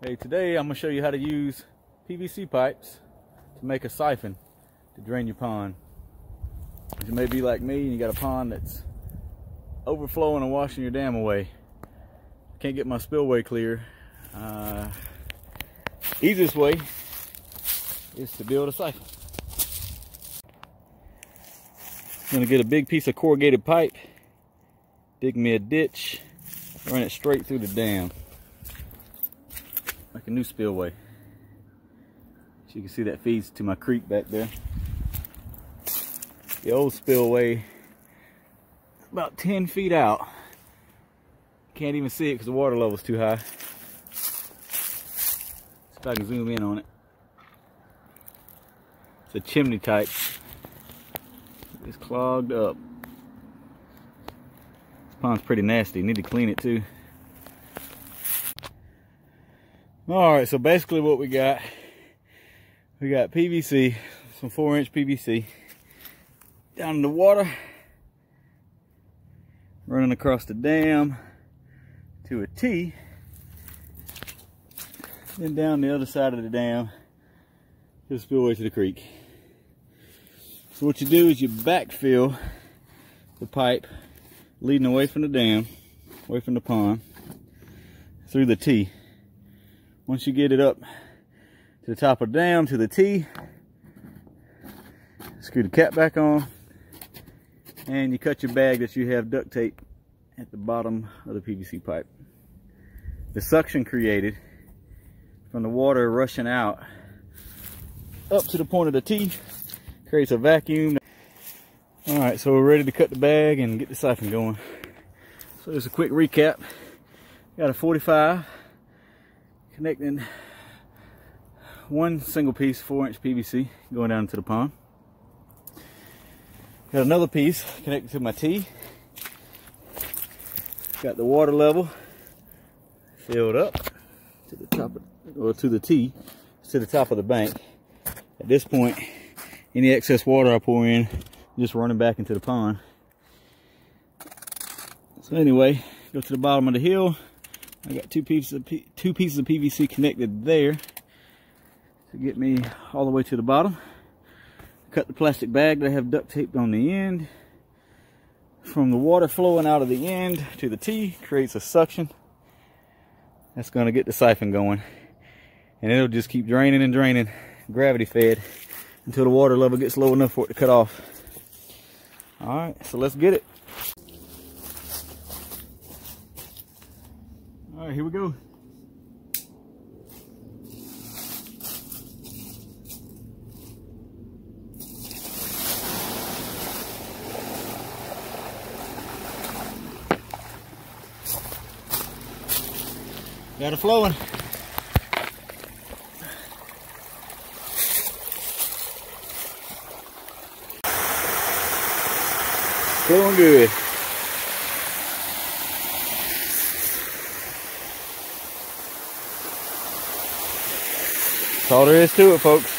Hey, today I'm gonna show you how to use PVC pipes to make a siphon to drain your pond. You may be like me and you got a pond that's overflowing and washing your dam away. Can't get my spillway clear. Uh, easiest way is to build a siphon. I'm gonna get a big piece of corrugated pipe, dig me a ditch, run it straight through the dam. Like a new spillway. So you can see that feeds to my creek back there. The old spillway, about 10 feet out. Can't even see it because the water level's too high. See if I can zoom in on it. It's a chimney type. It's clogged up. This pond's pretty nasty. Need to clean it too. All right, so basically what we got, we got PVC, some four inch PVC, down in the water, running across the dam to a T, then down the other side of the dam to spillway to the creek. So what you do is you backfill the pipe leading away from the dam, away from the pond, through the T. Once you get it up to the top of the dam, to the T, screw the cap back on, and you cut your bag that you have duct tape at the bottom of the PVC pipe. The suction created from the water rushing out up to the point of the T creates a vacuum. All right, so we're ready to cut the bag and get the siphon going. So just a quick recap. Got a 45 connecting one single piece, four inch PVC going down into the pond. Got another piece connected to my T. Got the water level filled up to the top of, or to the T, to the top of the bank. At this point, any excess water I pour in, just running back into the pond. So anyway, go to the bottom of the hill. I got two pieces of P two pieces of PVC connected there to get me all the way to the bottom. Cut the plastic bag that I have duct taped on the end. From the water flowing out of the end to the T creates a suction. That's gonna get the siphon going. And it'll just keep draining and draining, gravity fed until the water level gets low enough for it to cut off. All right, so let's get it. All right, here we go. Got it flowing. Flowing good. That's all there is to it, folks.